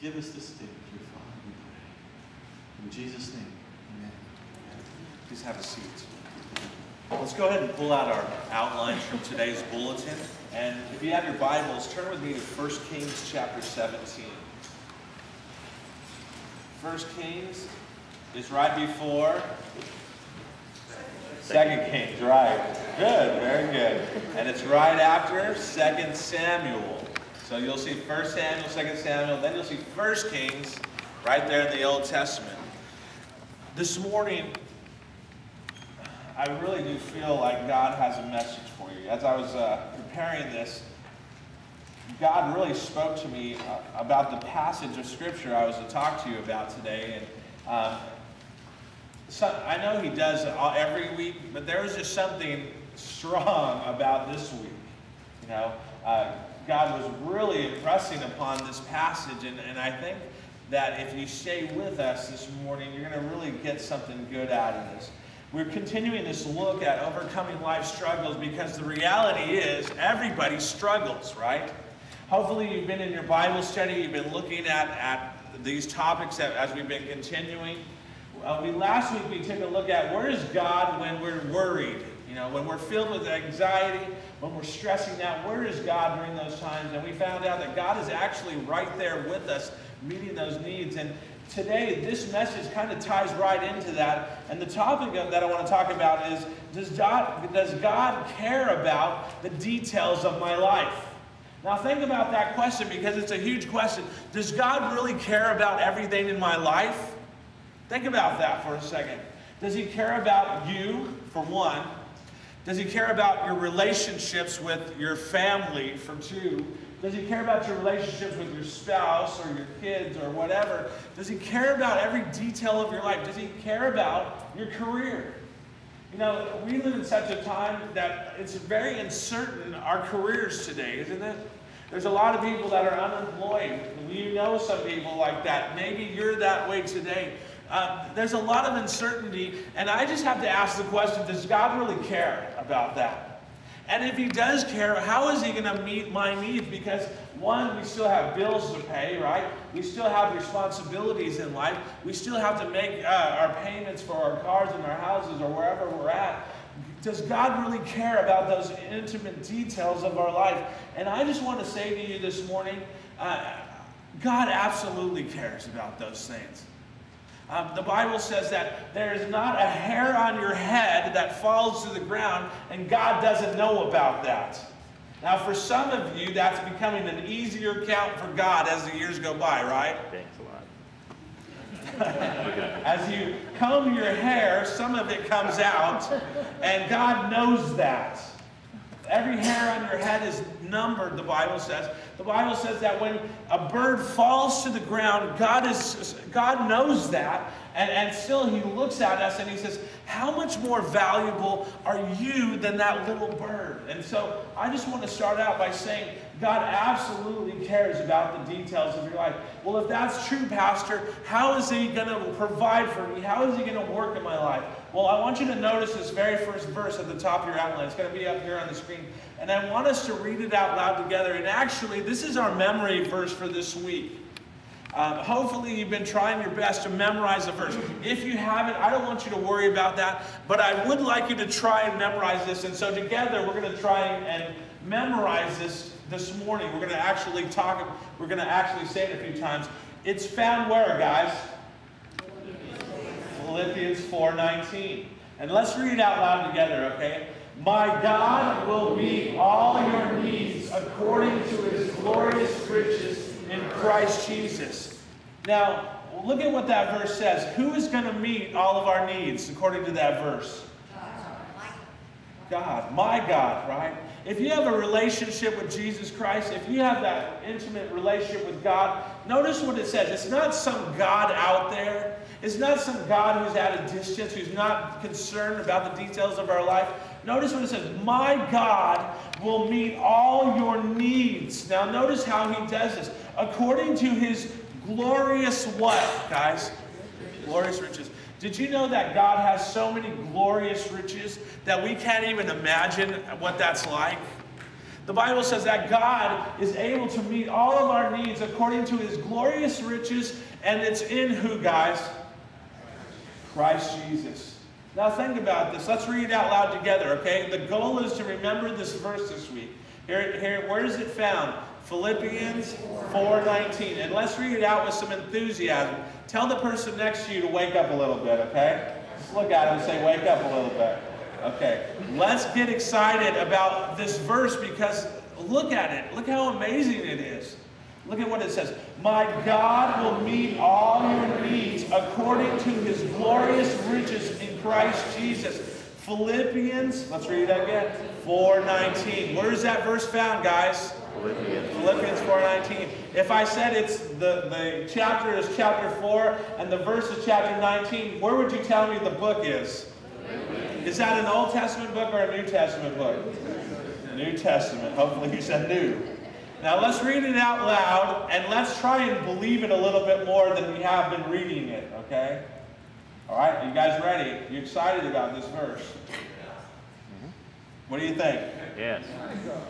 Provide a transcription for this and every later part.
Give us this day your Father, we pray. In Jesus' name, amen. Please have a seat. Let's go ahead and pull out our outlines from today's bulletin. And if you have your Bibles, turn with me to 1 Kings chapter 17. 1 Kings is right before Second Kings, right. Good, very good. And it's right after Second Samuel. So you'll see 1 Samuel, 2 Samuel, then you'll see 1 Kings right there in the Old Testament. This morning, I really do feel like God has a message for you. As I was uh, preparing this, God really spoke to me uh, about the passage of Scripture I was to talk to you about today. And um, so, I know He does it all, every week, but there was just something strong about this week. You know, uh, God was really impressing upon this passage, and, and I think that if you stay with us this morning, you're going to really get something good out of this. We're continuing this look at overcoming life struggles because the reality is everybody struggles, right? Hopefully, you've been in your Bible study, you've been looking at, at these topics that, as we've been continuing. Uh, we last week we took a look at where is God when we're worried, know, when we're filled with anxiety, when we're stressing out, where is God during those times? And we found out that God is actually right there with us, meeting those needs. And today, this message kind of ties right into that. And the topic that I want to talk about is does God, does God care about the details of my life? Now, think about that question because it's a huge question. Does God really care about everything in my life? Think about that for a second. Does He care about you, for one? Does he care about your relationships with your family, for two? Does he care about your relationships with your spouse or your kids or whatever? Does he care about every detail of your life? Does he care about your career? You know, we live in such a time that it's very uncertain, our careers today, isn't it? There's a lot of people that are unemployed. You know some people like that. Maybe you're that way today. Uh, there's a lot of uncertainty, and I just have to ask the question does God really care about that? And if He does care, how is He going to meet my needs? Because, one, we still have bills to pay, right? We still have responsibilities in life. We still have to make uh, our payments for our cars and our houses or wherever we're at. Does God really care about those intimate details of our life? And I just want to say to you this morning uh, God absolutely cares about those things. Um, the Bible says that there is not a hair on your head that falls to the ground, and God doesn't know about that. Now, for some of you, that's becoming an easier count for God as the years go by, right? Thanks a lot. as you comb your hair, some of it comes out, and God knows that. Every hair on your head is numbered, the Bible says. The Bible says that when a bird falls to the ground, God, is, God knows that, and, and still He looks at us and He says, How much more valuable are you than that little bird? And so I just want to start out by saying, God absolutely cares about the details of your life. Well, if that's true, Pastor, how is He going to provide for me? How is He going to work in my life? Well, I want you to notice this very first verse at the top of your outline. It's going to be up here on the screen. And I want us to read it out loud together. And actually, this is our memory verse for this week. Um, hopefully, you've been trying your best to memorize the verse. If you haven't, I don't want you to worry about that. But I would like you to try and memorize this. And so, together, we're going to try and memorize this this morning. We're going to actually talk, we're going to actually say it a few times. It's found where, guys? Philippians 4:19. And let's read it out loud together, okay? My God will meet all your needs according to his glorious riches in Christ Jesus. Now, look at what that verse says. Who is going to meet all of our needs according to that verse? God, my God, right? If you have a relationship with Jesus Christ, if you have that intimate relationship with God, notice what it says. It's not some God out there. It's not some God who's at a distance, who's not concerned about the details of our life. Notice what it says My God will meet all your needs. Now, notice how he does this. According to his glorious what, guys? Glorious riches. Did you know that God has so many glorious riches that we can't even imagine what that's like? The Bible says that God is able to meet all of our needs according to his glorious riches, and it's in who, guys? Christ Jesus. Now think about this. Let's read it out loud together, okay? The goal is to remember this verse this week. Here, here, where is it found? Philippians 4:19. And let's read it out with some enthusiasm. Tell the person next to you to wake up a little bit, okay? Just look at him and say, wake up a little bit. Okay. Let's get excited about this verse because look at it. Look how amazing it is. Look at what it says. My God will meet all your needs according to his glorious riches in Christ Jesus. Philippians, let's read that again. 4:19. Where is that verse found, guys? Philippians. Philippians 4:19. If I said it's the, the chapter is chapter 4 and the verse is chapter 19, where would you tell me the book is? Is that an Old Testament book or a New Testament book? New Testament. Hopefully you said new. Now let's read it out loud and let's try and believe it a little bit more than we have been reading it, okay? All right, you guys ready? You excited about this verse? What do you think? Yes.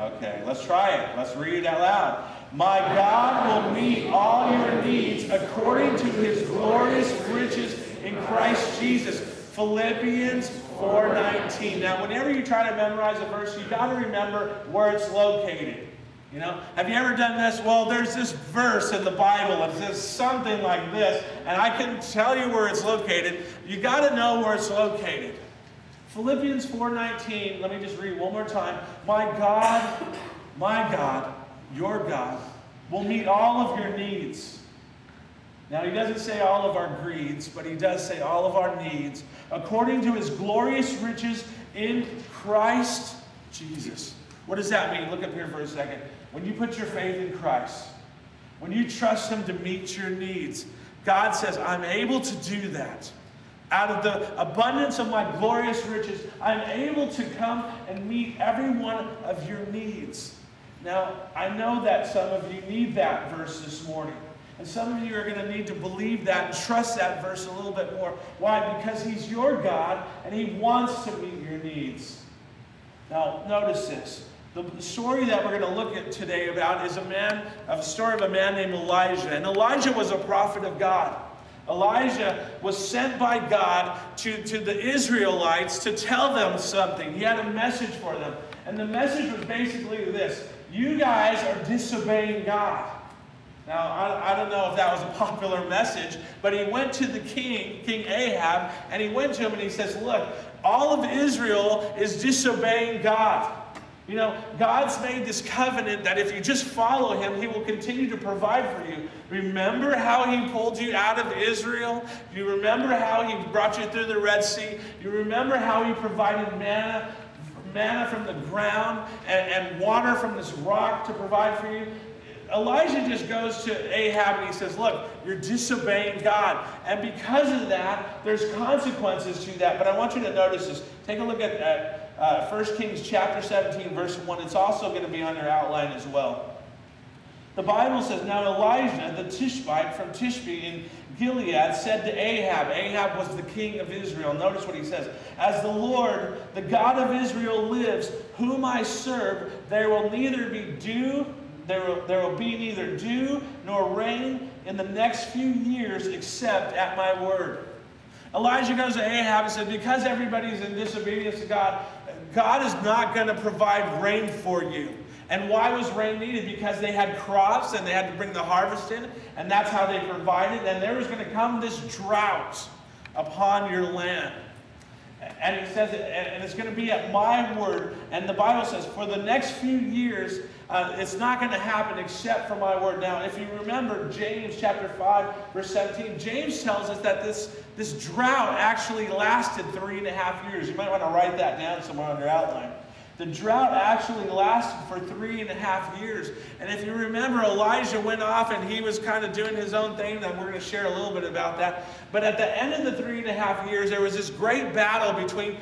Okay, let's try it. Let's read it out loud. My God will meet all your needs according to his glorious riches in Christ Jesus. Philippians 4:19. Now, whenever you try to memorize a verse, you've got to remember where it's located. You know, have you ever done this? Well, there's this verse in the Bible. that says something like this, and I can tell you where it's located. You got to know where it's located. Philippians 4:19, let me just read one more time. My God, my God, your God will meet all of your needs. Now he doesn't say all of our greeds, but he does say all of our needs according to his glorious riches in Christ Jesus. What does that mean? Look up here for a second. When you put your faith in Christ, when you trust him to meet your needs, God says, I'm able to do that. Out of the abundance of my glorious riches, I'm able to come and meet every one of your needs. Now, I know that some of you need that verse this morning. And some of you are going to need to believe that and trust that verse a little bit more. Why? Because He's your God and He wants to meet your needs. Now, notice this. The story that we're going to look at today about is a man, a story of a man named Elijah. And Elijah was a prophet of God. Elijah was sent by God to, to the Israelites to tell them something. He had a message for them. And the message was basically this You guys are disobeying God. Now, I, I don't know if that was a popular message, but he went to the king, King Ahab, and he went to him and he says, Look, all of Israel is disobeying God. You know, God's made this covenant that if you just follow Him, He will continue to provide for you. Remember how He pulled you out of Israel? You remember how He brought you through the Red Sea? You remember how He provided manna, manna from the ground and, and water from this rock to provide for you? Elijah just goes to Ahab and he says, Look, you're disobeying God. And because of that, there's consequences to that. But I want you to notice this. Take a look at, at uh, 1 Kings chapter 17, verse 1. It's also going to be on your outline as well. The Bible says, Now Elijah, the Tishbite from Tishbe in Gilead, said to Ahab, Ahab was the king of Israel. Notice what he says. As the Lord, the God of Israel lives, whom I serve, there will neither be dew, there will, there will be neither dew nor rain in the next few years except at my word. Elijah goes to Ahab and says, Because everybody's in disobedience to God, God is not going to provide rain for you. And why was rain needed? Because they had crops and they had to bring the harvest in, and that's how they provided. And there was going to come this drought upon your land. And he says, and it's going to be at my word. And the Bible says, for the next few years, uh, it's not going to happen except for my word. Now, if you remember James chapter 5, verse 17, James tells us that this, this drought actually lasted three and a half years. You might want to write that down somewhere on your outline. The drought actually lasted for three and a half years. And if you remember, Elijah went off and he was kind of doing his own thing, and we're going to share a little bit about that. But at the end of the three and a half years, there was this great battle between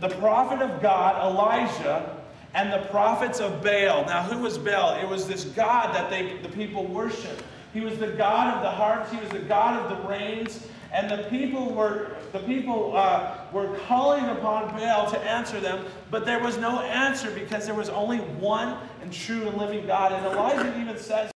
the prophet of God, Elijah, and the prophets of Baal. Now, who was Baal? It was this god that they, the people worshiped. He was the god of the harvest, he was the god of the rains, and the people were the people uh, were calling upon Baal to answer them, but there was no answer because there was only one and true and living God. And Elijah even says.